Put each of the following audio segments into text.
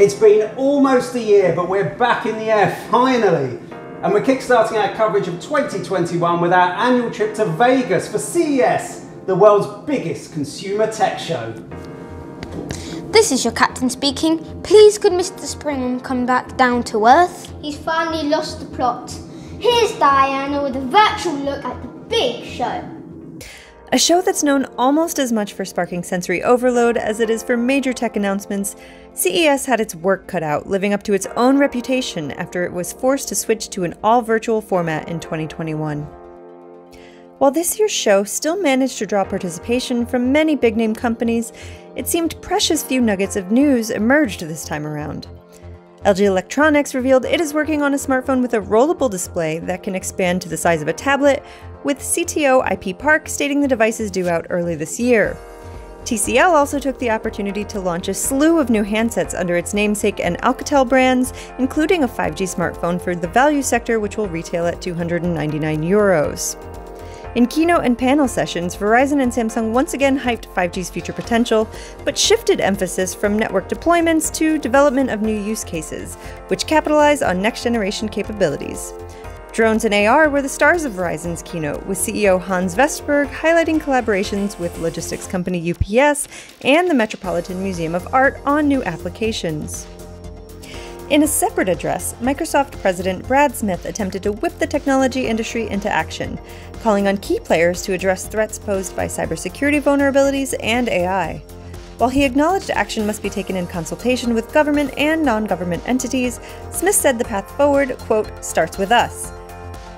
It's been almost a year, but we're back in the air finally. And we're kickstarting our coverage of 2021 with our annual trip to Vegas for CES, the world's biggest consumer tech show. This is your captain speaking. Please could Mr. Springham come back down to earth? He's finally lost the plot. Here's Diana with a virtual look at the big show. A show that's known almost as much for sparking sensory overload as it is for major tech announcements, CES had its work cut out, living up to its own reputation after it was forced to switch to an all virtual format in 2021. While this year's show still managed to draw participation from many big name companies, it seemed precious few nuggets of news emerged this time around. LG Electronics revealed it is working on a smartphone with a rollable display that can expand to the size of a tablet, with CTO IP Park stating the device is due out early this year. TCL also took the opportunity to launch a slew of new handsets under its namesake and Alcatel brands, including a 5G smartphone for the value sector, which will retail at 299 euros. In keynote and panel sessions, Verizon and Samsung once again hyped 5G's future potential, but shifted emphasis from network deployments to development of new use cases, which capitalize on next generation capabilities. Drones and AR were the stars of Verizon's keynote, with CEO Hans Vestberg highlighting collaborations with logistics company UPS and the Metropolitan Museum of Art on new applications. In a separate address, Microsoft President Brad Smith attempted to whip the technology industry into action, calling on key players to address threats posed by cybersecurity vulnerabilities and AI. While he acknowledged action must be taken in consultation with government and non government entities, Smith said the path forward, quote, starts with us.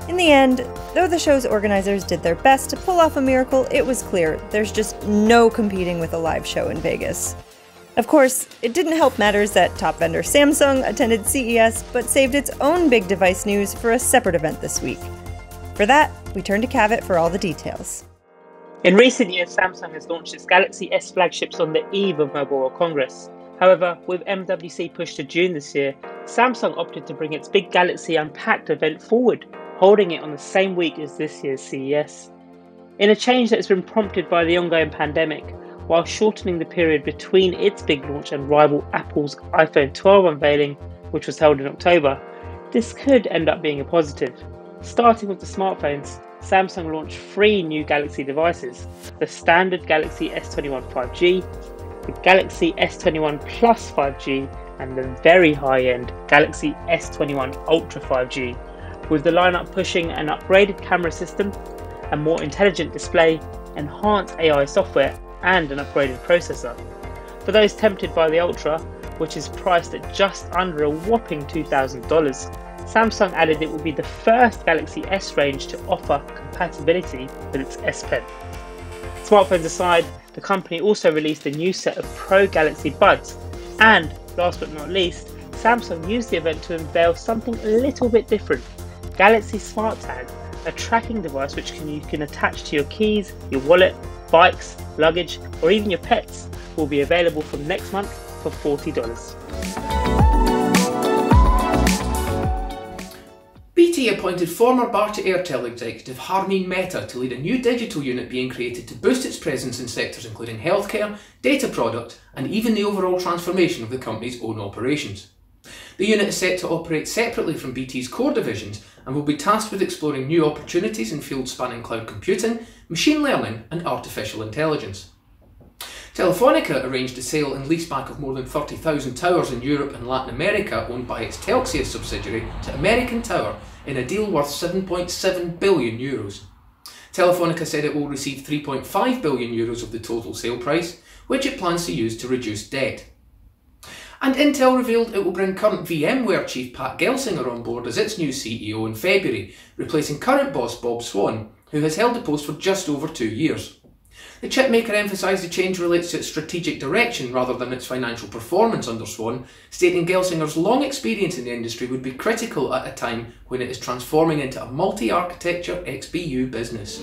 In the end, though the show's organizers did their best to pull off a miracle, it was clear there's just no competing with a live show in Vegas. Of course, it didn't help matters that top vendor Samsung attended CES but saved its own big device news for a separate event this week. For that, we turn to Kavit for all the details. In recent years, Samsung has launched its Galaxy S flagships on the eve of Mobile World Congress. However, with MWC pushed to June this year, Samsung opted to bring its big Galaxy Unpacked event forward, holding it on the same week as this year's CES. In a change that has been prompted by the ongoing pandemic, while shortening the period between its big launch and rival Apple's iPhone 12 unveiling, which was held in October, this could end up being a positive. Starting with the smartphones, Samsung launched three new Galaxy devices the standard Galaxy S21 5G, the Galaxy S21 Plus 5G, and the very high end Galaxy S21 Ultra 5G, with the lineup pushing an upgraded camera system, a more intelligent display, enhanced AI software, and an upgraded processor. For those tempted by the Ultra, which is priced at just under a whopping $2,000, Samsung added it will be the first Galaxy S range to offer compatibility with its S Pen. Smartphones aside, the company also released a new set of Pro Galaxy Buds, and last but not least, Samsung used the event to unveil something a little bit different Galaxy Smart Tag, a tracking device which can, you can attach to your keys, your wallet, bikes, luggage, or even your pets will be available from next month for $40. BT appointed former Bharti Airtel executive Harmeen Mehta to lead a new digital unit being created to boost its presence in sectors including healthcare, data product, and even the overall transformation of the company's own operations. The unit is set to operate separately from BT's core divisions and will be tasked with exploring new opportunities in fields spanning cloud computing, machine learning, and artificial intelligence. Telefonica arranged a sale and leaseback of more than 30,000 towers in Europe and Latin America owned by its Telxius subsidiary to American Tower in a deal worth 7.7 billion euros. Telefonica said it will receive 3.5 billion euros of the total sale price, which it plans to use to reduce debt. And Intel revealed it will bring current VMware chief Pat Gelsinger on board as its new CEO in February, replacing current boss Bob Swan, who has held the post for just over two years. The chipmaker emphasised the change relates to its strategic direction rather than its financial performance under Swan, stating Gelsinger's long experience in the industry would be critical at a time when it is transforming into a multi architecture XPU business.